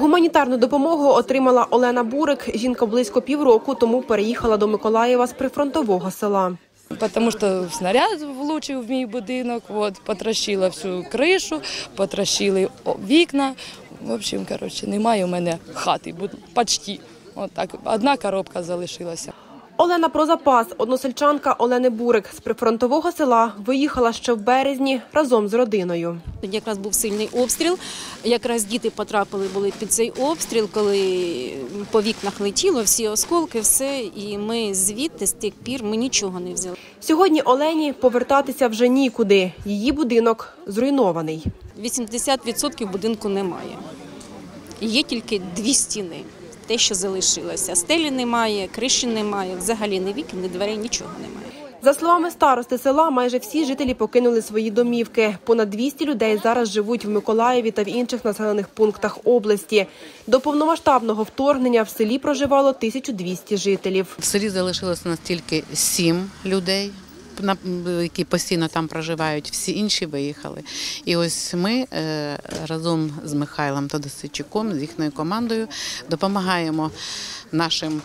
Гуманітарну допомогу отримала Олена Бурик. Жінка близько півроку тому переїхала до Миколаєва з прифронтового села. Тому що снаряд влучив в мій будинок, от, потрощила всю кришу, потрощили вікна. В общем, коротше, немає у мене хати, почти. От так, одна коробка залишилася. Олена про запас, односельчанка Олени Бурик з прифронтового села виїхала ще в березні разом з родиною. Тоді якраз був сильний обстріл. Якраз діти потрапили були під цей обстріл, коли по вікнах летіло всі осколки, все. І ми звідти з тих пір ми нічого не взяли. Сьогодні Олені повертатися вже нікуди. Її будинок зруйнований. 80% будинку немає. Є тільки дві стіни. Те, що залишилося. Стелі немає, криші немає, взагалі ні вікон, ні дверей, нічого немає. За словами старости села, майже всі жителі покинули свої домівки. Понад 200 людей зараз живуть в Миколаєві та в інших населених пунктах області. До повномасштабного вторгнення в селі проживало 1200 жителів. В селі залишилося нас тільки сім людей, які постійно там проживають. Всі інші виїхали. І ось ми е, разом з Михайлом Тодосичуком, з їхньою командою, допомагаємо нашим.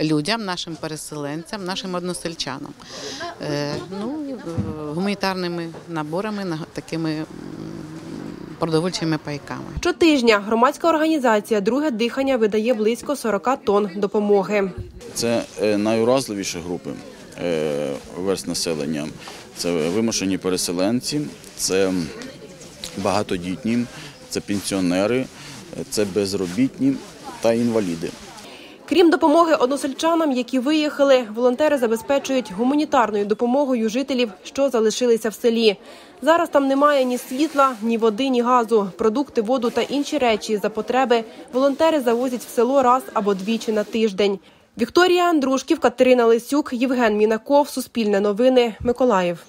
Людям, нашим переселенцям, нашим односельчанам, е, ну, е, гуманітарними наборами, такими продовольчими пайками. Щотижня громадська організація Друге дихання видає близько 40 тонн допомоги. Це найуразливіші групи верст населення. Це вимушені переселенці, це багатодітні, це пенсіонери, е, це безробітні та інваліди. Крім допомоги односельчанам, які виїхали, волонтери забезпечують гуманітарною допомогою жителів, що залишилися в селі. Зараз там немає ні світла, ні води, ні газу. Продукти, воду та інші речі за потреби волонтери завозять в село раз або двічі на тиждень. Вікторія Андрушків, Катерина Лисюк, Євген Мінаков, Суспільне новини, Миколаїв.